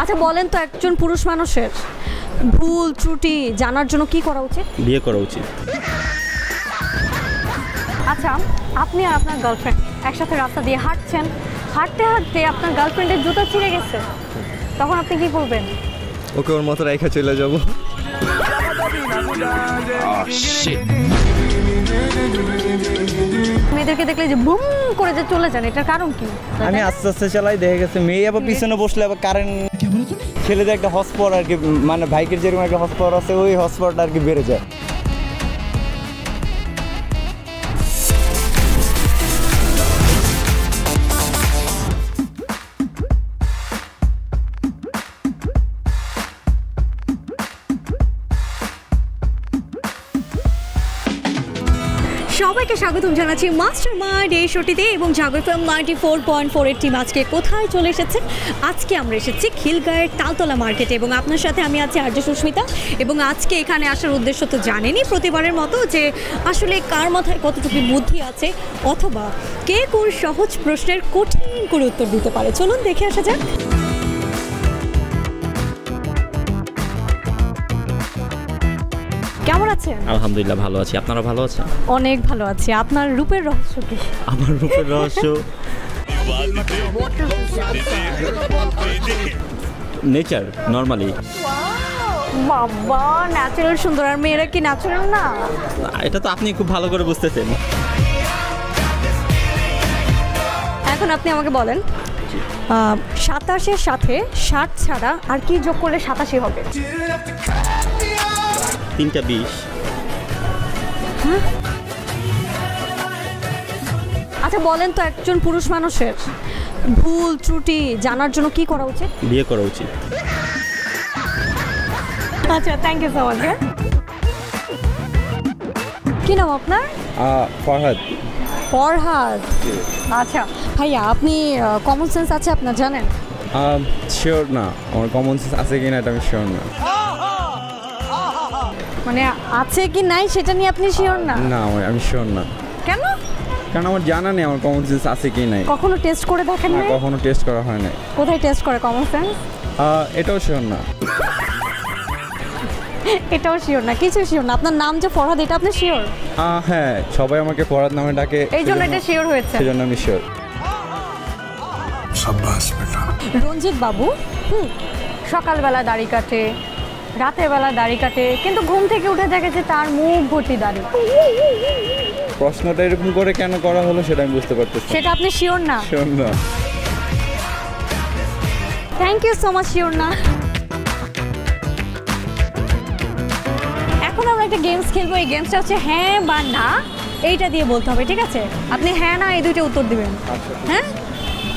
আচ্ছা বলেন তো একজন পুরুষ মানুষের ভুল ত্রুটি জানার জন্য কি করা উচিত? বিয়ে করা উচিত। আচ্ছা আপনি আর আপনার গার্লফ্রেন্ড একসাথে রাস্তা দিয়ে হাঁটছেন। হাঁটতে হাঁটতে আপনার গার্লফ্রেন্ডের জুতো ছিঁড়ে গেছে। তখন আপনি কি করবেন ওকে ওর মতো রেখে চলে যাব। মেয়েদেরকে দেখলে যে বুম করে যে চলে যান এটার কারণ কি? আমি আস্তে আস্তে চালাই দেখে গেছে মেয়ে আবার পিছনে বসলে আবার কারেন্ট ছেলেদের একটা হসপট আর কি মানে বাইকের যেরকম একটা হসপট আছে ওই হসপরটা আর কি বেড়ে যায়। সবাইকে স্বাগতম জানাচ্ছি মাস্টার মাইন্ড এই শোটিতে এবং Jagar film ninety four point ফোরের টিম আজকে কোথায় চলে এসেছে? আজকে আমরা এসেছি খিলগাঁয়ের তালতলা মার্কেটে এবং আপনার সাথে আমি আছি আর্য সুস্মিতা এবং আজকে এখানে আসার উদ্দেশ্য তো জানেনই প্রতিবারের মতো যে আসলে কার মাথায় কতটুকু বুদ্ধি আছে অথবা কে কোন সহজ প্রশ্নের কঠিন করে উত্তর দিতে পারে। চলুন দেখে আসা যাক। কেমন আছেন? আলহামদুলিল্লাহ ভালো আছি। আপনারা ভালো আছেন? অনেক ভালো আছি। আপনার রূপের রহস্য কি? আমার রূপের রহস্য? নেচার নর্মালি বাবা ন্যাচারাল সুন্দর। আর মেয়েরা কি ন্যাচারাল না? এটা তো আপনি খুব ভালো করে বুঝতেছেন। এখন আপনি আমাকে বলেন সাতাশের সাথে ষাট ছাড়া আর কি যোগ করলে সাতাশি হবে? তিনটা বিশ। আচ্ছা বলেন তো একজন পুরুষ মানুষের ভুল ত্রুটি জানার জন্য কি করা উচিত? বিয়ে করা উচিত। আচ্ছা থ্যাংক ইউ সো মাচ কি নাম আপনার? ফরহাদ। ফরহাদ। আচ্ছা ভাইয়া আপনি কমন সেন্স আছে আপনার জানেন? শিওর না। আমার কমন সেন্স আছে কিনা এটা আমি শিওর না। মানে আছে কি নাই সেটা নিয়ে আপনি শিওর না? না আমি শিওর না। কেন? কারণ আমার জানা নেই আমার কমন সেন্স আছে কি নাই। কখনো টেস্ট করে দেখেন না, নাই? কখনো টেস্ট করা হয় নাই। কোথায় টেস্ট করে কমন সেন্স এটাও শিওর না। এটাও শিওর না কিছু শিওর না। আপনার নাম যে ফরহাদ এটা আপনি শিওর হ্যাঁ সবাই আমাকে ফরহাদ নামে ডাকে এই জন্য এটা শিওর হয়েছে। সেই জন্য আমি শিওর রঞ্জিত বাবু হুম সকালবেলা দাড়ি কাটে রাতের বেলা দাড়ি কাটে কিন্তু ঘুম থেকে উঠে দেখে যে তার মুখ ভর্তি দাড়ি। প্রশ্নটা এরকম করে কেন করা হলো সেটা আমি বুঝতে পারতেছি সেটা আপনি শিওর না? শিওর না। Thank you so much sure না। এখন আমরা একটা গেমস খেলব। এই গেমসটা হচ্ছে হ্যাঁ বা না এইটা দিয়ে বলতে হবে ঠিক আছে? আপনি হ্যাঁ না এই দুইটা উত্তর দিবেন। হ্যাঁ?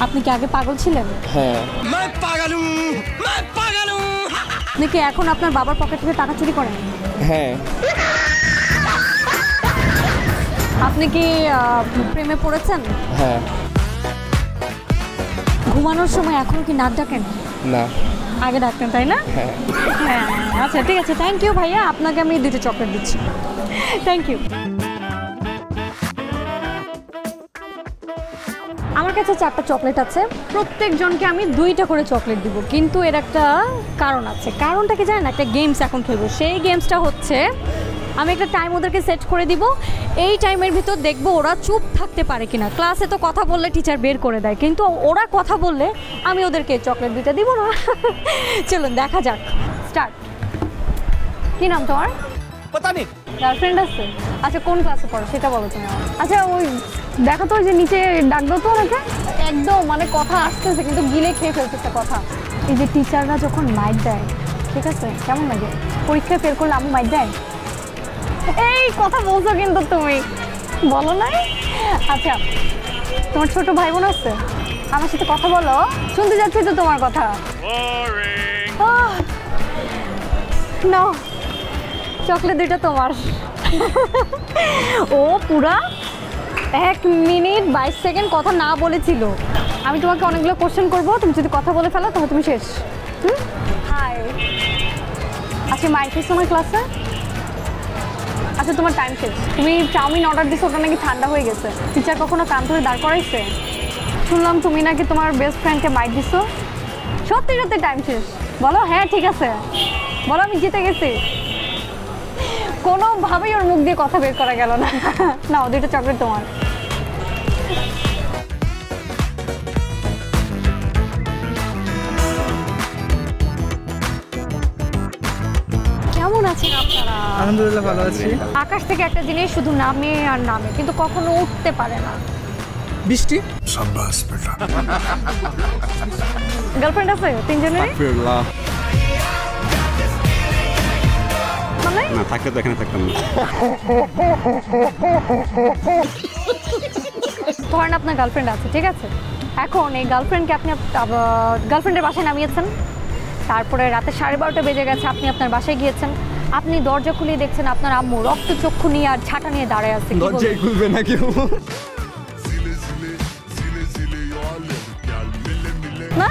আপনি কি আগে পাগল ছিলেন? হ্যাঁ। আপনি কি এখন আপনার বাবার পকেট থেকে টাকা চুরি করেন? হ্যাঁ। আপনি কি প্রেমে পড়েছেন? হ্যাঁ। ঘুমানোর সময় এখন কি নাক ডাকেন? না। আগে ডাকতেন তাই না? হ্যাঁ। হ্যাঁ আচ্ছা ঠিক আছে থ্যাংক ইউ ভাইয়া। আপনাকে আমি দুটো চকলেট দিচ্ছি। থ্যাংক ইউ আমার কাছে চারটা চকলেট আছে। প্রত্যেকজনকে আমি দুইটা করে চকলেট দিব। কিন্তু এর একটা কারণ আছে। কারণটা কি জানেন? একটা গেমস এখন খেলব। সেই গেমসটা হচ্ছে, আমি একটা টাইম ওদেরকে সেট করে দিব। এই টাইমের ভিতর দেখব ওরা চুপ থাকতে পারে কিনা। ক্লাসে তো কথা বললে টিচার বের করে দেয়। কিন্তু ওরা কথা বললে আমি ওদেরকে চকলেট দুইটা দিব না। চলুন, দেখা যাক। স্টার্ট কি নাম তোমার? গার্লফ্রেন্ড আছে? আচ্ছা কোন ক্লাসে পড়ো? সেটা বলো তুমি আচ্ছা ওই দেখো তো ওই যে নিচে ডাক দাও তো ওনাকে একদম মানে কথা আসতেছে কিন্তু গিলে খেয়ে ফেলতেছে কথা। এই যে টিচাররা যখন মাইট দেয় ঠিক আছে? কেমন লাগে? পরীক্ষায় ফেল করলে আমি মাইট দেয়? এই কথা বলছো কিন্তু তুমি। বলো নাই? আচ্ছা তোমার ছোট ভাই বোন আছে? আমার সাথে কথা বলো। শুনতে যাচ্ছি তো তোমার কথা। নাও। চকলেট দুইটা তোমার। ও পুরা এক মিনিট বাইশ সেকেন্ড কথা না বলেছিল। আমি তোমাকে অনেকগুলো কোশ্চেন করব, তুমি যদি কথা বলে ফেলো, তাহলে তুমি শেষ। হুম? হাই আজকে মাইক আমার ক্লাসে আচ্ছা তোমার টাইম শেষ। তুমি চাউমিন অর্ডার দিছো, ওটা নাকি ঠান্ডা হয়ে গেছে। টিচার কখনো কান ধরে দাঁড় করাইছে? শুনলাম তুমি নাকি তোমার বেস্ট ফ্রেন্ডকে মাইক দিছো। সত্যি সত্যি টাইম শেষ। বলো হ্যাঁ ঠিক আছে। বলো, আমি জিতে গেছি। কোনোভাবেই ওর মুখ দিয়ে কথা বের করা গেল না। নাও দুইটা চকলেট তোমার। কেমন আছেন আপনারা? আলহামদুলিল্লাহ ভালো আছি। আকাশ থেকে একটা জিনিস শুধু নামে আর নামে কিন্তু কখনো উঠতে পারে না। বৃষ্টি? গার্লফ্রেন্ড আছে? তিনজনেরই না থাকলে তো এখানে থাকতাম না। ধরেন আপনার গার্লফ্রেন্ড আছে ঠিক আছে? এখন এই গার্লফ্রেন্ডকে আপনি গার্লফ্রেন্ডের বাসায় নামিয়েছেন। তারপরে রাতে সাড়ে বারোটা বেজে গেছে আপনি আপনার বাসায় গিয়েছেন। আপনি দরজা খুলিয়ে দেখছেন আপনার আম্মু রক্ত চক্ষু নিয়ে আর ছাটা নিয়ে দাঁড়ায় আছে কি খুলবে না কেউ না?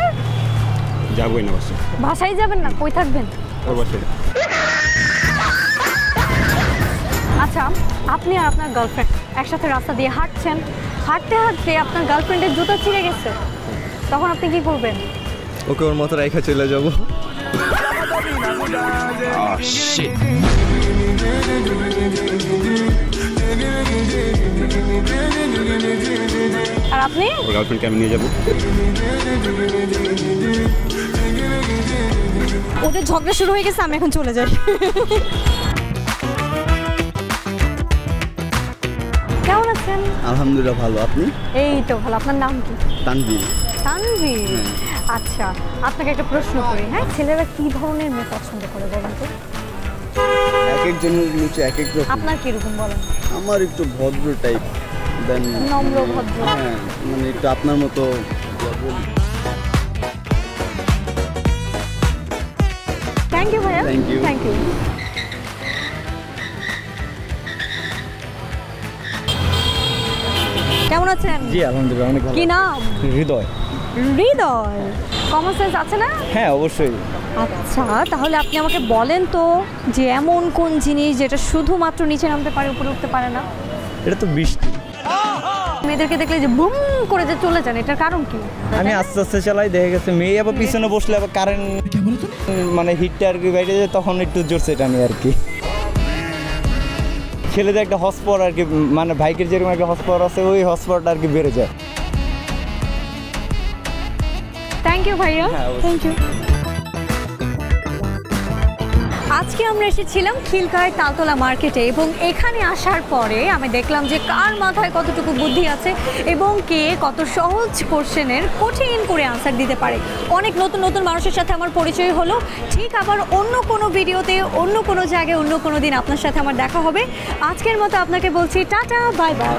যাবোই না বাসে বাসায় যাবেন না কই থাকবেন? ওর বাসে আচ্ছা আপনি আর আপনার গার্লফ্রেন্ড একসাথে রাস্তা দিয়ে হাঁটছেন। হাঁটতে হাঁটতে আপনার গার্লফ্রেন্ডের জুতো ছিঁড়ে গেছে। তখন আপনি কি করবেন? ওকে ওর মতো রেখে চলে যাব। আর আপনি? ওর গার্লফ্রেন্ডকে আমি নিয়ে যাব। ওদের ঝগড়া শুরু হয়ে গেছে আমি এখন চলে যাই। আলহামদুলিল্লাহ ভালো। আপনি? এই তো ভালো। আপনার নাম কি? তানভীর। তানভীর? আচ্ছা আপনাকে একটা প্রশ্ন করি হ্যাঁ? ছেলেরা কি ধরনের মেয়ে পছন্দ করে বলেন তো? এক একজনের নিচে এক এক রকম। আপনার কীরকম বলেন? আমার একটু ভদ্র টাইপ দেন নম্র ভদ্র। হ্যাঁ মানে একটু আপনার মতো থ্যাংক ইউ ভাইয়া। Thank you. থ্যাংক ইউ কেমন আছেন? জি আলহামদুলিল্লাহ অনেক ভালো কি নাম? হৃদয়। হৃদয়। কমন সেন্স আছে না? হ্যাঁ অবশ্যই। আচ্ছা তাহলে আপনি আমাকে বলেন তো যে এমন কোন জিনিস যেটা শুধুমাত্র নিচে নামতে পারে উপরে উঠতে পারে না? এটা তো বৃষ্টি। মেয়েদেরকে দেখলে যে বুম করে যে চলে যান এটার কারণ কি? আমি আস্তে আস্তে চালাই দেখে গেছে মেয়ে আবার পিছনে বসলে আবার কারেন্ট মানে হিটটা আর কি বাইরে যায় তখন একটু জোরছে টানি আর কি। ছেলেদের একটা হসপট আর কি মানে বাইকের যেরকম একটা হসপট আছে ওই হসপরটা আর কি বেড়ে যায়। থ্যাংক ইউ ভাইয়া। থ্যাংক ইউ আজকে আমরা এসেছিলাম খিলকায় তালতলা মার্কেটে এবং এখানে আসার পরে আমি দেখলাম যে কার মাথায় কতটুকু বুদ্ধি আছে এবং কে কত সহজ কোশ্চেনের কঠিন করে আনসার দিতে পারে। অনেক নতুন নতুন মানুষের সাথে আমার পরিচয় হলো। ঠিক আবার অন্য কোনো ভিডিওতে, অন্য কোনো জায়গায়, অন্য কোনো দিন আপনার সাথে আমার দেখা হবে। আজকের মতো আপনাকে বলছি টাটা বাই বাই